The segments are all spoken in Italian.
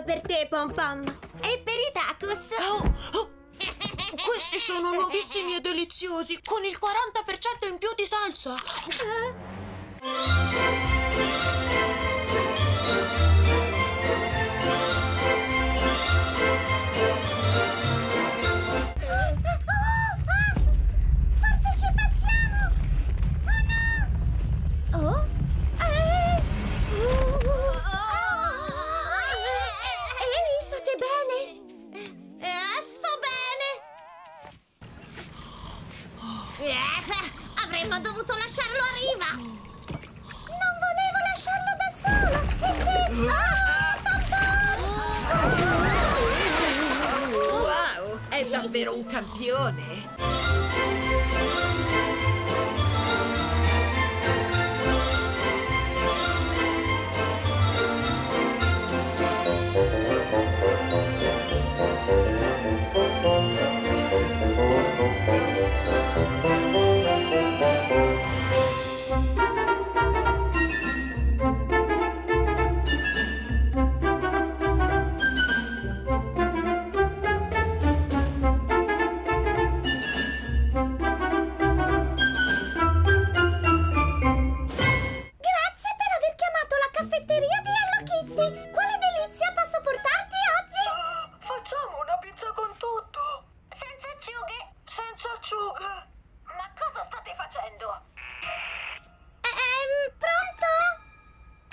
giusto per te, Pom Pom. E per i tacos. Oh, oh. Questi sono nuovissimi e deliziosi, con il 40% in più di salsa. Forse Eh, avremmo dovuto lasciarlo a riva! Non volevo lasciarlo da solo! E sì! Ah, Wow, è davvero un campione. Facendo? Ehm, pronto?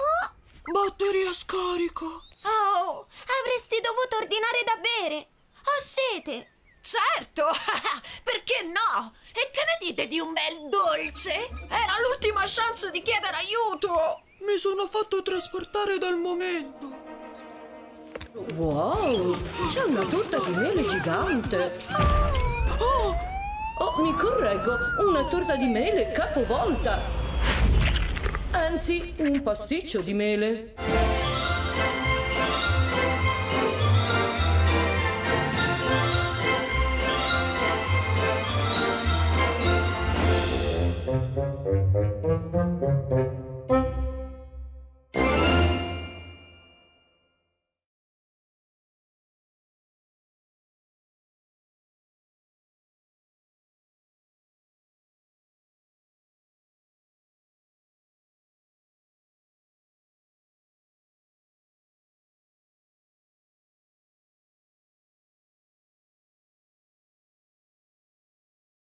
Oh, Batteria scarica. oh, avresti dovuto ordinare da bere! Ho sete! Certo, perché no? E che ne dite di un bel dolce? Era l'ultima chance di chiedere aiuto. Mi sono fatto trasportare dal momento. Wow, c'è una torta di mele gigante. Oh, Oh, mi correggo, una torta di mele capovolta. Anzi, un pasticcio di mele.